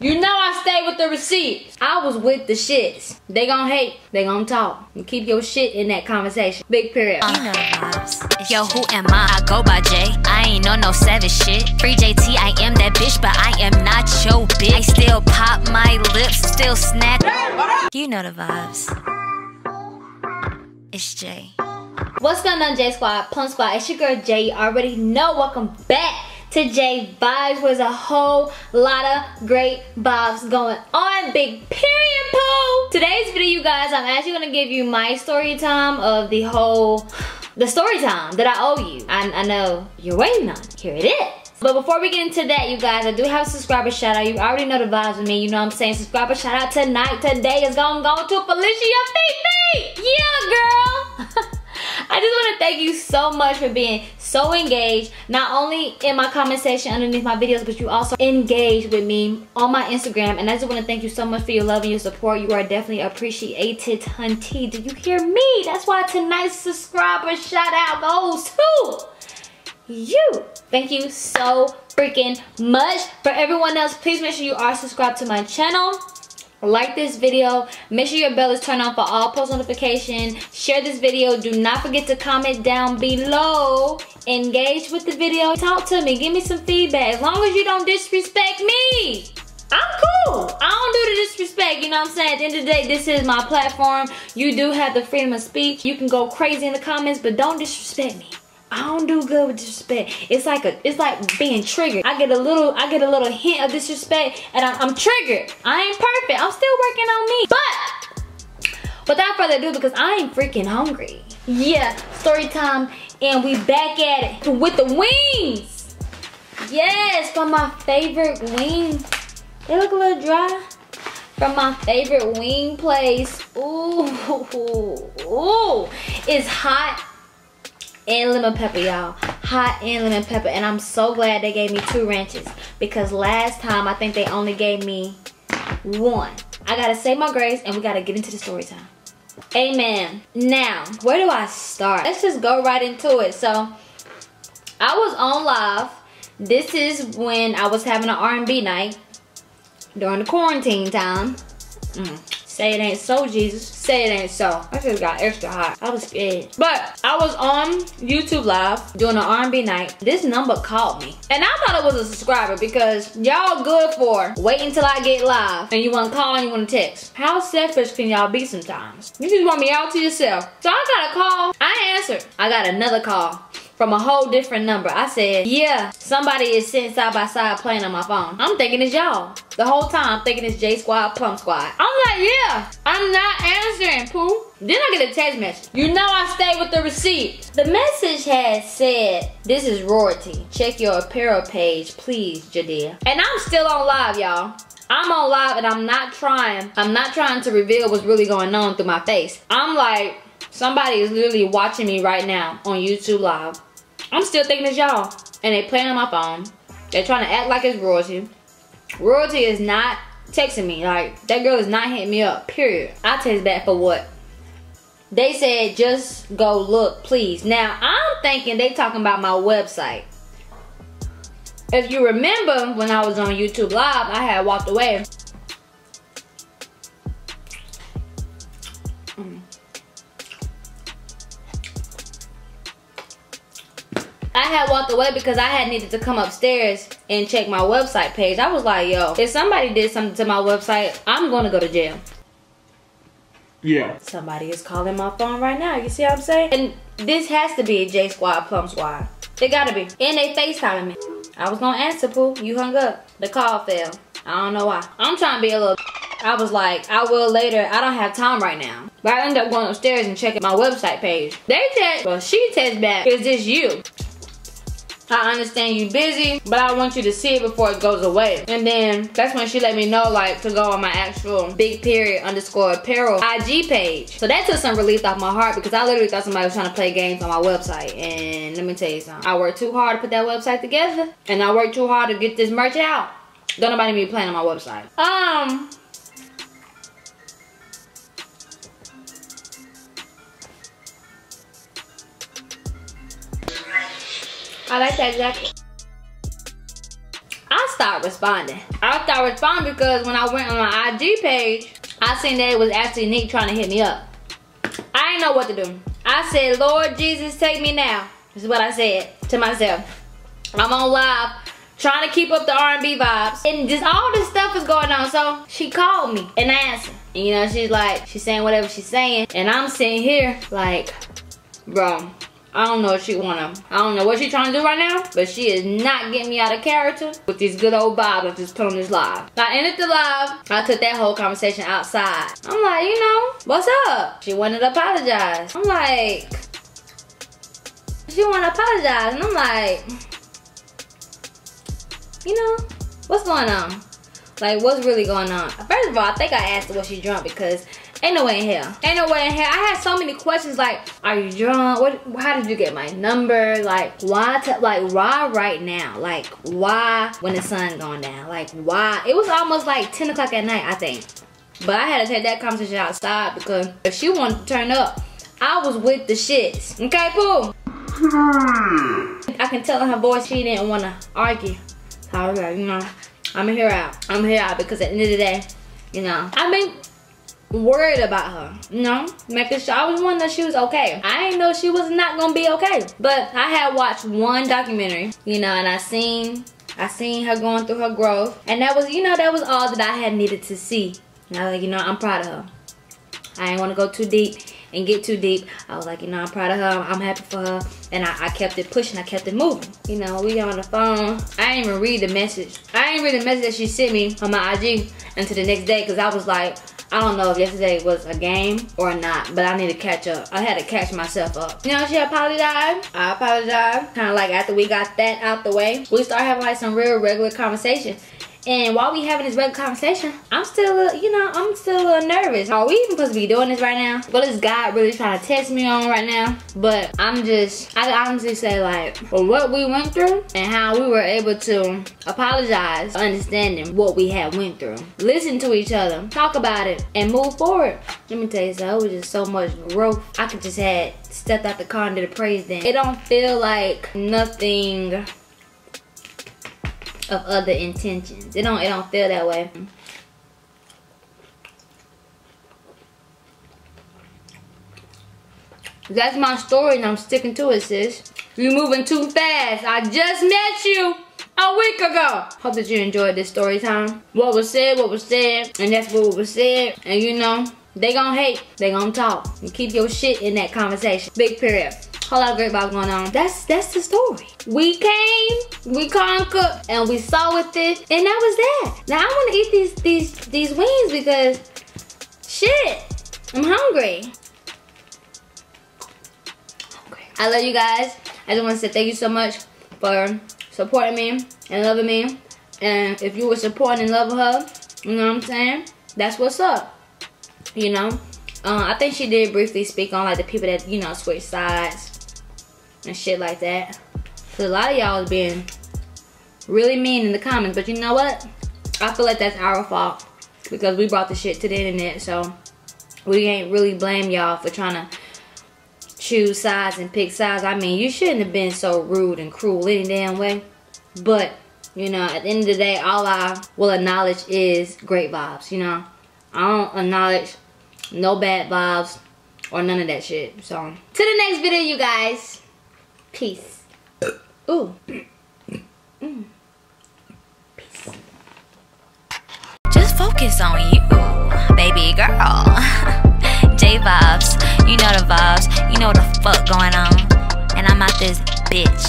You know I stay with the receipts. I was with the shits. They gon' hate, they gon' talk. And keep your shit in that conversation. Big period. You know the vibes. Yo, who am I? I go by J. I ain't on no savage shit. Free JT, I am that bitch, but I am not your bitch. I still pop my lips, still snap. You know the vibes. It's Jay. What's going on, J Squad, Plum Squad? It's your girl Jay. You already know. Welcome back to J VibZ. was a whole lot of great vibes going on. Big period, poo. Today's video, you guys, I'm actually gonna give you my story time of the whole, the story time that I owe you. I, I know you're waiting on. Here it is. But before we get into that, you guys, I do have a subscriber shout out. You already know the vibes with me. You know what I'm saying? Subscriber shout out tonight. Today is going to go to Felicia Fifi. Yeah, girl. I just want to thank you so much for being so engaged, not only in my comment section underneath my videos, but you also engage with me on my Instagram. And I just want to thank you so much for your love and your support. You are definitely appreciated, hunty. Do you hear me? That's why tonight's subscriber shout out goes to you. Thank you so freaking much. For everyone else, please make sure you are subscribed to my channel like this video make sure your bell is turned on for all post notifications share this video do not forget to comment down below engage with the video talk to me give me some feedback as long as you don't disrespect me I'm cool. I don't do the disrespect, you know what I'm saying? At the end of the day, this is my platform. You do have the freedom of speech. You can go crazy in the comments, but don't disrespect me. I don't do good with disrespect. It's like a, it's like being triggered. I get a little, I get a little hint of disrespect, and I'm, I'm triggered. I ain't perfect. I'm still working on me. But without further ado, because I ain't freaking hungry. Yeah, story time, and we back at it with the wings. Yes, from my favorite wing. They look a little dry. From my favorite wing place. Ooh, ooh, it's hot and lemon pepper, y'all. Hot and lemon pepper. And I'm so glad they gave me two ranches. Because last time, I think they only gave me one. I gotta say my grace and we gotta get into the story time. Amen. Now, where do I start? Let's just go right into it. So, I was on live. This is when I was having an R&B night during the quarantine time. Mm. Say it ain't so, Jesus. Say it ain't so. I just got extra hot. I was scared. But I was on YouTube Live doing an R&B night. This number called me. And I thought it was a subscriber because y'all good for waiting till I get live and you want to call and you want to text. How selfish can y'all be sometimes? You just want me out to yourself. So I got a call. I answered. I got another call from a whole different number. I said, yeah, somebody is sitting side by side playing on my phone. I'm thinking it's y'all. The whole time I'm thinking it's J Squad, Plum Squad. I'm like, yeah, I'm not answering, poo. Then I get a text message. You know I stay with the receipt. The message has said, this is royalty. Check your apparel page, please, Jahdiya. And I'm still on live, y'all. I'm on live and I'm not trying, I'm not trying to reveal what's really going on through my face. I'm like, somebody is literally watching me right now on YouTube live. I'm still thinking it's y'all. And they playing on my phone. They're trying to act like it's royalty. Royalty is not texting me. Like, that girl is not hitting me up, period. I text back for what? They said, just go look, please. Now, I'm thinking they talking about my website. If you remember when I was on YouTube Live, I had walked away I had walked away because I had needed to come upstairs and check my website page. I was like, yo, if somebody did something to my website, I'm gonna go to jail. Yeah. Somebody is calling my phone right now. You see what I'm saying? And this has to be a J Squad Plum Squad. It gotta be. And they FaceTiming me. I was gonna answer, Pooh. You hung up. The call failed. I don't know why. I'm trying to be a little I was like, I will later. I don't have time right now. But I ended up going upstairs and checking my website page. They text, well, she text back, is this you? I understand you busy, but I want you to see it before it goes away. And then that's when she let me know like to go on my actual big period underscore apparel IG page. So that took some relief off my heart because I literally thought somebody was trying to play games on my website. And let me tell you something. I worked too hard to put that website together. And I worked too hard to get this merch out. Don't nobody be playing on my website. Um, I like that jacket. I stopped responding. I stopped responding because when I went on my IG page, I seen that it was actually Nick trying to hit me up. I didn't know what to do. I said, Lord Jesus, take me now. This is what I said to myself. I'm on live trying to keep up the R&B vibes. And just all this stuff is going on. So she called me and asked, And you know, she's like, she's saying whatever she's saying. And I'm sitting here like, bro, I don't know what she wanna, I don't know what she's trying to do right now, but she is not getting me out of character with these good old vibes just put on this live. I ended the live, I took that whole conversation outside. I'm like, you know, what's up? She wanted to apologize. I'm like, she wanna apologize. And I'm like, you know, what's going on? Like, what's really going on? First of all, I think I asked her was she drunk because ain't no way in hell. Ain't no way in hell. I had so many questions like, are you drunk? What? How did you get my number? Like, why? like, why right now? Like, why when the sun going down? Like, why? It was almost like 10 o'clock at night, I think. But I had to take that conversation outside because if she wanted to turn up, I was with the shits. Okay, Pooh? Hmm. I can tell in her voice she didn't want to argue. So I was like, you know, I'm gonna hear out. I'm gonna hear out because at the end of the day, you know, I've been worried about her, you know, making sure I was one that she was okay. I didn't know she was not gonna be okay. But I had watched one documentary, you know, and I seen I seen her going through her growth. And that was, you know, that was all that I had needed to see. And I was like, you know, I'm proud of her. I didn't want to go too deep and get too deep. I was like, you know, I'm proud of her. I'm happy for her. And I, I kept it pushing. I kept it moving. You know, we on the phone. I didn't even read the message. I didn't read the message that she sent me on my IG until the next day because I was like, I don't know if yesterday was a game or not, but I need to catch up. I had to catch myself up. You know, she apologized. I apologized. Kind of like after we got that out the way, we started having like some real regular conversation. And while we having this regular conversation, I'm still, you know, I'm still a little nervous. Are we even supposed to be doing this right now? What is God really trying to test me on right now? But I'm just, I honestly say like, for what we went through and how we were able to apologize, understanding what we had went through, listen to each other, talk about it, and move forward. Let me tell you something, it was just so much growth. I could just had stepped out the car and did a praise dance. It don't feel like nothing of other intentions. It don't it don't feel that way. That's my story and I'm sticking to it, sis. You're moving too fast. I just met you a week ago. Hope that you enjoyed this story time. What was said, what was said, and that's what was said. And you know, they gonna hate, they gonna talk. And keep your shit in that conversation. Big period whole lot of great vibes going on. That's that's the story. We came, we conquered, and we saw with it, and that was that. Now I want to eat these these these wings because shit, I'm hungry. Okay. I love you guys. I just want to say thank you so much for supporting me and loving me. And if you were supporting and loving her, you know what I'm saying? That's what's up. You know? Uh, I think she did briefly speak on like the people that, you know, switch sides and shit like that. So a lot of y'all is being really mean in the comments, but you know what? I feel like that's our fault because we brought the shit to the internet, so we ain't really blame y'all for trying to choose sides and pick sides. I mean, you shouldn't have been so rude and cruel any damn way. But, you know, at the end of the day, all I will acknowledge is great vibes, you know. I don't acknowledge no bad vibes or none of that shit. So, to the next video, you guys. Peace. Ooh. Mm. Peace. Just focus on you, baby girl. J VibZ, you know the vibes, you know what the fuck going on. And I'm out this bitch.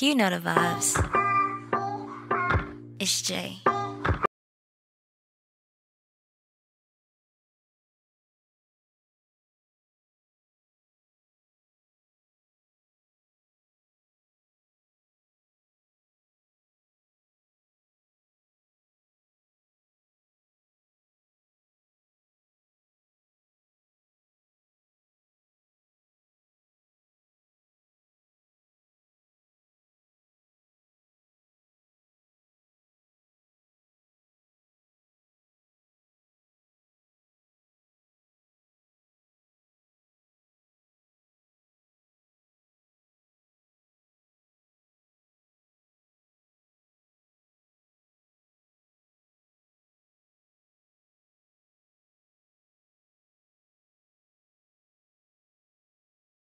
You know the vibes. It's Jay.